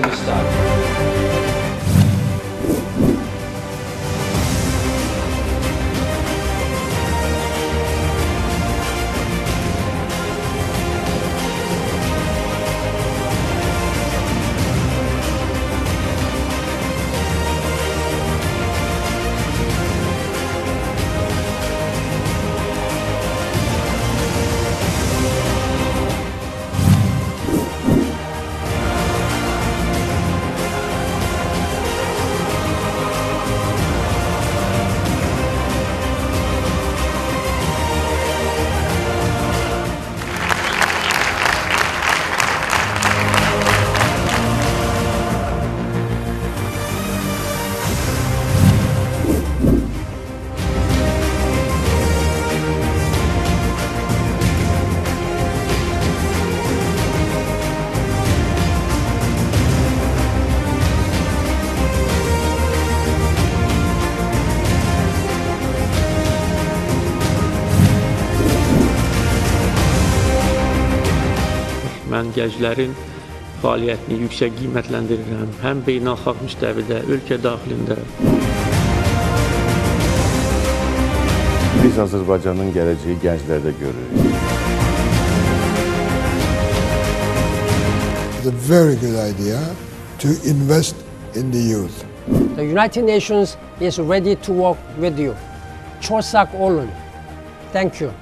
do Estado. Mən gənclərin fəaliyyətini yüksək qiymətləndirirəm. Həm beynəlxalq müstəvidə, ölkə daxilində. Biz Azərbaycanın gələcəyi gənclərdə görürük. It's a very good idea to invest in the youth. The United Nations is ready to work with you. Chosak Olun. Thank you.